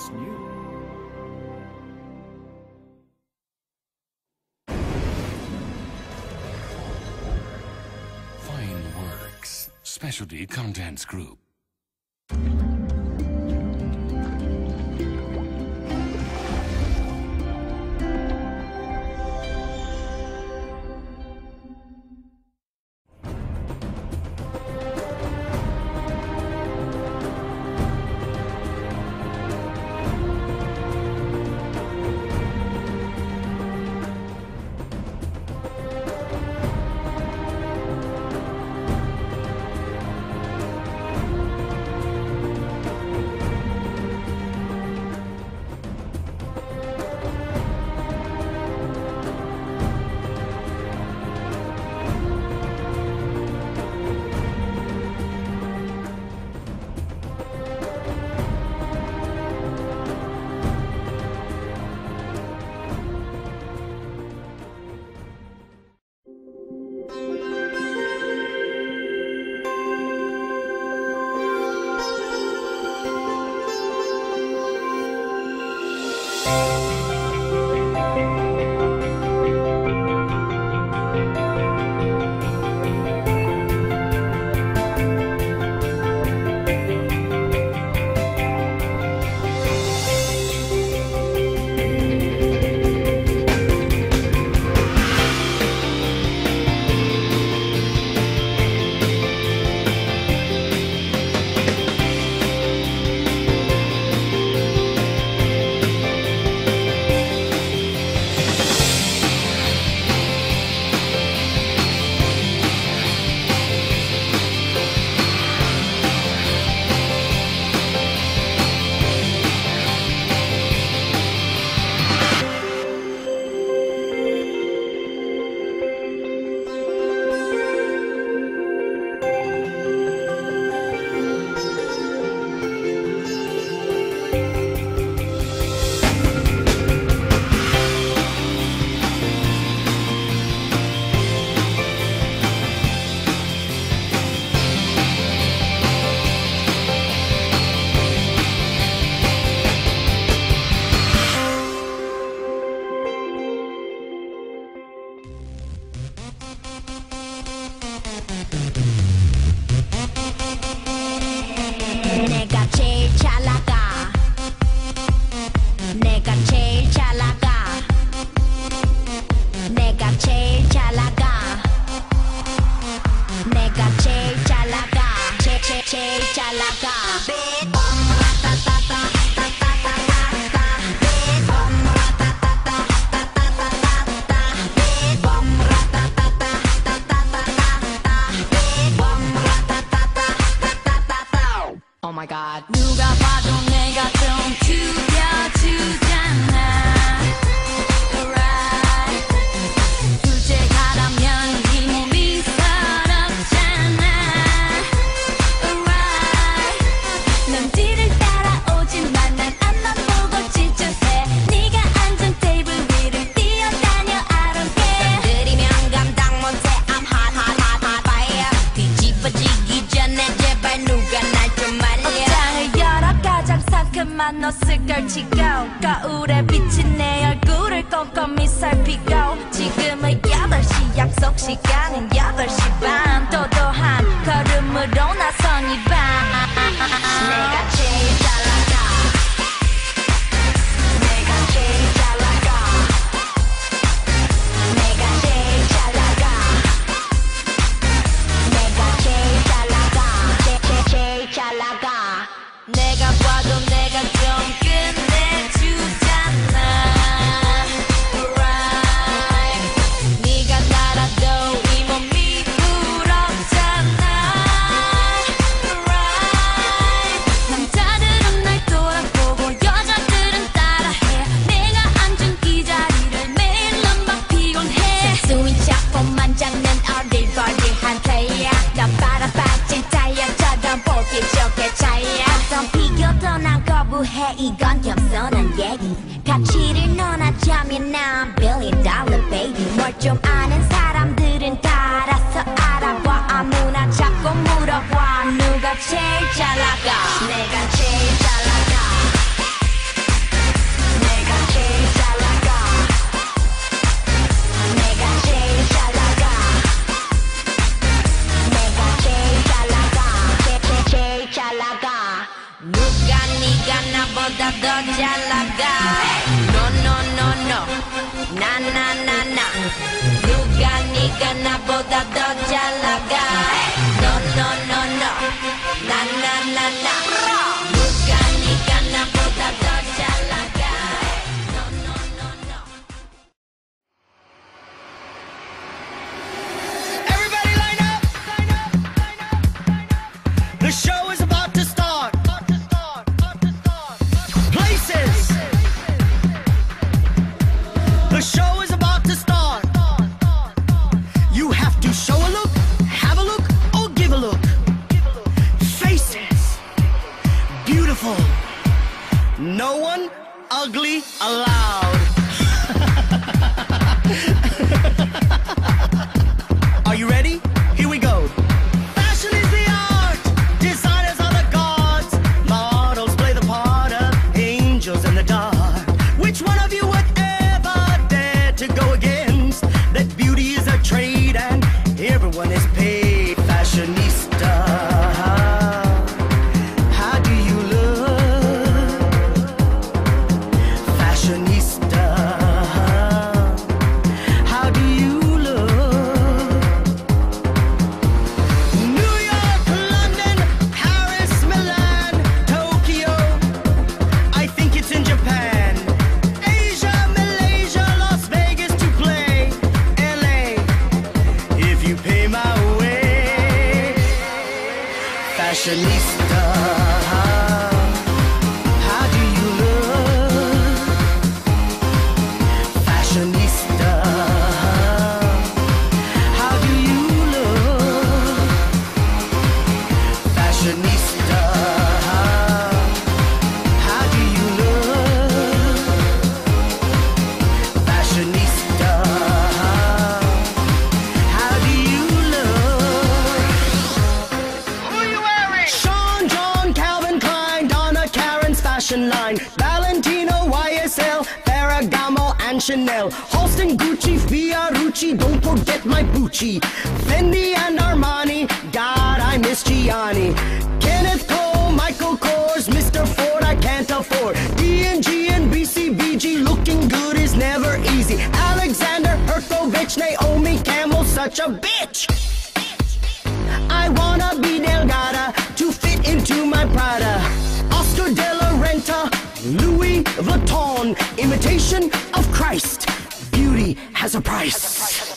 What's new? Fine Works, Specialty Contents Group. Música dot dot dot. No one ugly allowed. fashionista. How do you look? Fashionista. How do you look? Fashionista. fashion line. Valentino, YSL, Ferragamo, and Chanel. Halston, Gucci, Fiorucci, don't forget my Gucci. Fendi and Armani, God, I miss Gianni. Kenneth Cole, Michael Kors, Mr. Ford, I can't afford. D&G and BCBG, looking good is never easy. Alexander Herchcovitch, Naomi Campbell, such a bitch. I wanna be Louis Vuitton, imitation of Christ. Beauty has a price.